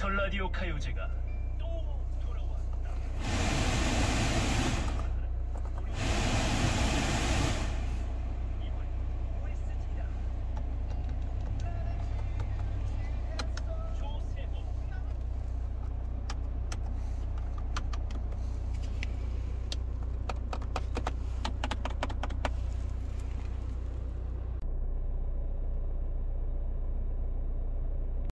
덜라디오 카요제가